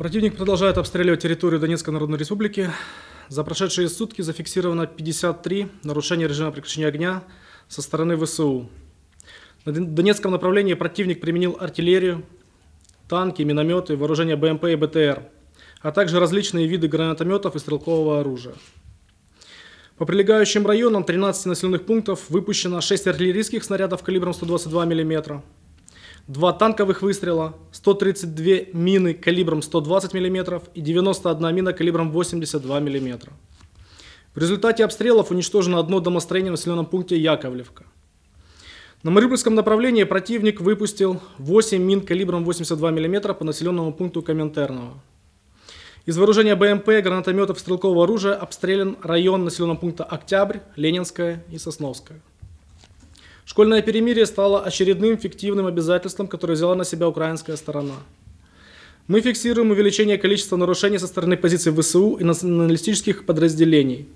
Противник продолжает обстреливать территорию Донецкой Народной Республики. За прошедшие сутки зафиксировано 53 нарушения режима прекращения огня со стороны ВСУ. На Донецком направлении противник применил артиллерию, танки, минометы, вооружение БМП и БТР, а также различные виды гранатометов и стрелкового оружия. По прилегающим районам 13 населенных пунктов выпущено 6 артиллерийских снарядов калибром 122 мм, два танковых выстрела, 132 мины калибром 120 мм и 91 мина калибром 82 мм. В результате обстрелов уничтожено одно домостроение в населенном пункте Яковлевка. На Мариупольском направлении противник выпустил 8 мин калибром 82 мм по населенному пункту Коминтерного. Из вооружения БМП, гранатометов и стрелкового оружия обстрелян район населенного пункта Октябрь, Ленинская и Сосновская. Школьное перемирие стало очередным фиктивным обязательством, которое взяла на себя украинская сторона. Мы фиксируем увеличение количества нарушений со стороны позиций ВСУ и националистических подразделений.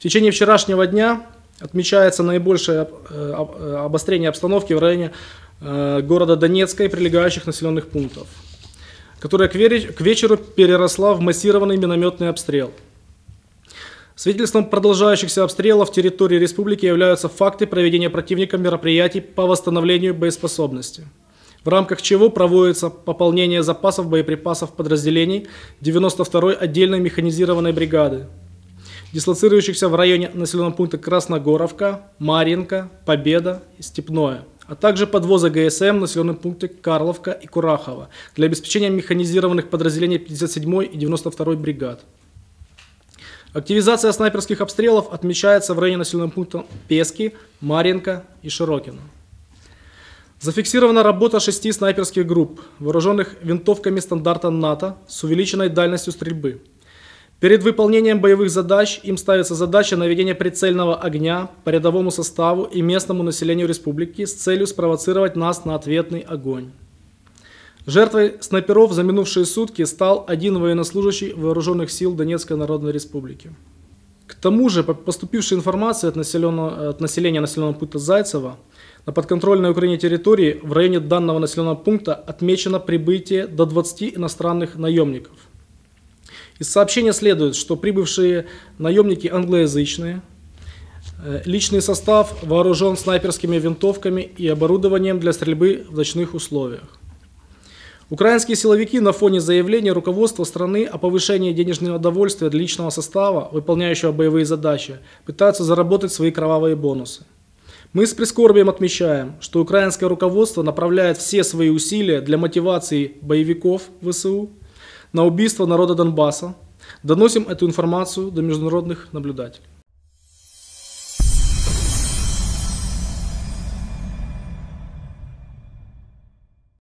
В течение вчерашнего дня отмечается наибольшее э, э, обострение обстановки в районе э, города Донецка и прилегающих населенных пунктов, которая к вечеру переросла в массированный минометный обстрел. Свидетельством продолжающихся обстрелов территории республики являются факты проведения противником мероприятий по восстановлению боеспособности, в рамках чего проводится пополнение запасов боеприпасов подразделений 92-й отдельной механизированной бригады, дислоцирующихся в районе населенного пункта Красногоровка, Маринка, Победа и Степное, а также подвоза ГСМ в населенном пункте Карловка и Курахова для обеспечения механизированных подразделений 57-й и 92-й бригад. Активизация снайперских обстрелов отмечается в районе населенного пункта Пески, Маринка и Широкино. Зафиксирована работа шести снайперских групп, вооруженных винтовками стандарта НАТО с увеличенной дальностью стрельбы. Перед выполнением боевых задач им ставится задача наведения прицельного огня по рядовому составу и местному населению республики с целью спровоцировать нас на ответный огонь. Жертвой снайперов за минувшие сутки стал один военнослужащий вооруженных сил Донецкой Народной Республики. К тому же, по поступившей информации от, от населения населенного пункта Зайцева, на подконтрольной Украине территории в районе данного населенного пункта отмечено прибытие до 20 иностранных наемников. Из сообщения следует, что прибывшие наемники англоязычные, э, личный состав вооружен снайперскими винтовками и оборудованием для стрельбы в ночных условиях. Украинские силовики на фоне заявления руководства страны о повышении денежного довольствия для личного состава, выполняющего боевые задачи, пытаются заработать свои кровавые бонусы. Мы с прискорбием отмечаем, что украинское руководство направляет все свои усилия для мотивации боевиков ВСУ на убийство народа Донбасса. Доносим эту информацию до международных наблюдателей.